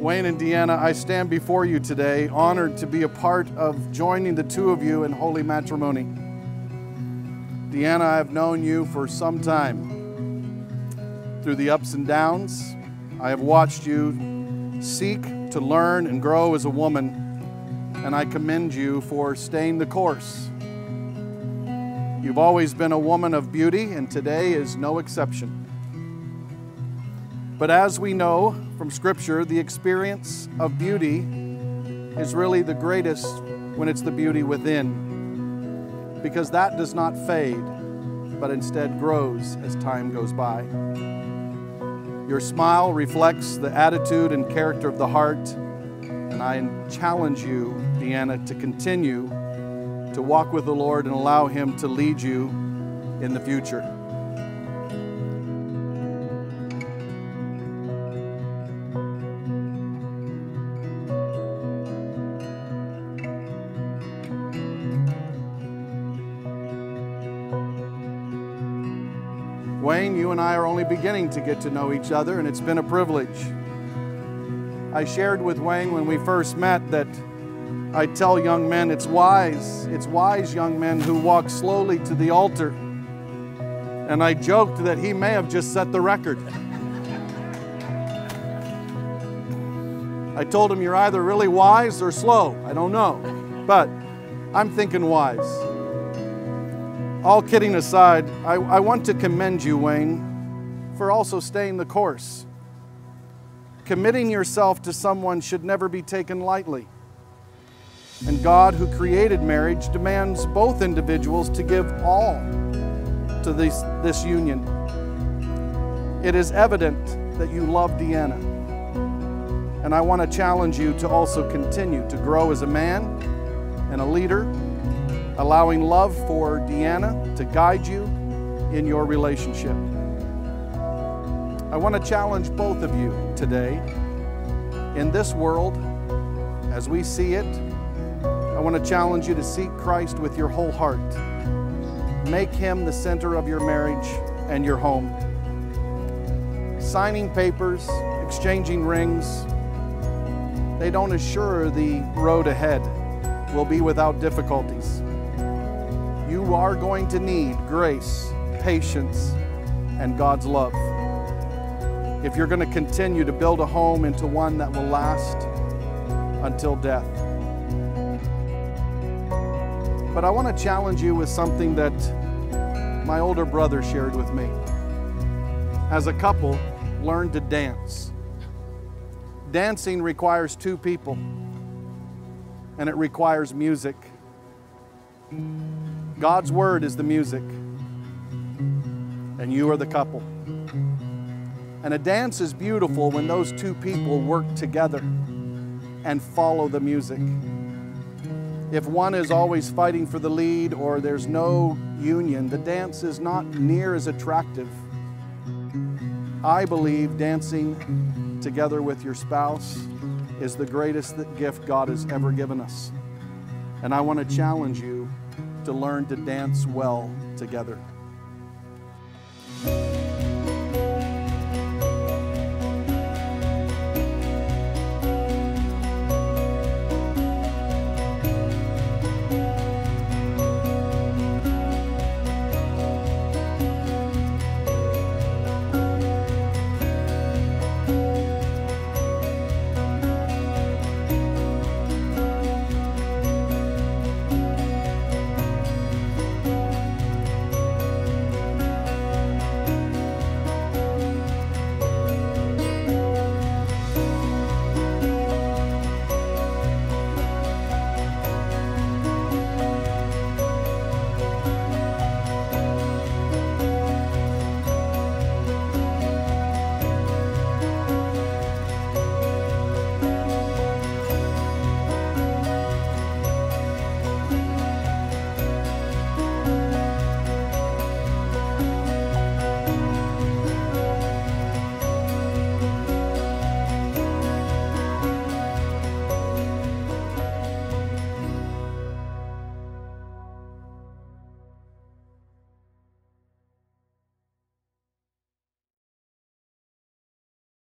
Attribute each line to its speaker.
Speaker 1: Wayne and Deanna, I stand before you today, honored to be a part of joining the two of you in holy matrimony. Deanna, I have known you for some time. Through the ups and downs, I have watched you seek to learn and grow as a woman, and I commend you for staying the course. You've always been a woman of beauty, and today is no exception. But as we know from Scripture, the experience of beauty is really the greatest when it's the beauty within, because that does not fade, but instead grows as time goes by. Your smile reflects the attitude and character of the heart, and I challenge you, Deanna, to continue to walk with the Lord and allow Him to lead you in the future. Wayne, you and I are only beginning to get to know each other, and it's been a privilege. I shared with Wayne when we first met that I tell young men it's wise, it's wise young men who walk slowly to the altar. And I joked that he may have just set the record. I told him, You're either really wise or slow. I don't know. But I'm thinking wise. All kidding aside, I, I want to commend you, Wayne, for also staying the course. Committing yourself to someone should never be taken lightly. And God, who created marriage, demands both individuals to give all to this, this union. It is evident that you love Deanna. And I want to challenge you to also continue to grow as a man and a leader allowing love for Deanna to guide you in your relationship. I want to challenge both of you today. In this world, as we see it, I want to challenge you to seek Christ with your whole heart. Make Him the center of your marriage and your home. Signing papers, exchanging rings, they don't assure the road ahead will be without difficulties you are going to need grace, patience, and God's love. If you're going to continue to build a home into one that will last until death. But I want to challenge you with something that my older brother shared with me. As a couple, learn to dance. Dancing requires two people, and it requires music. God's word is the music, and you are the couple. And a dance is beautiful when those two people work together and follow the music. If one is always fighting for the lead or there's no union, the dance is not near as attractive. I believe dancing together with your spouse is the greatest gift God has ever given us. And I want to challenge you to learn to dance well together.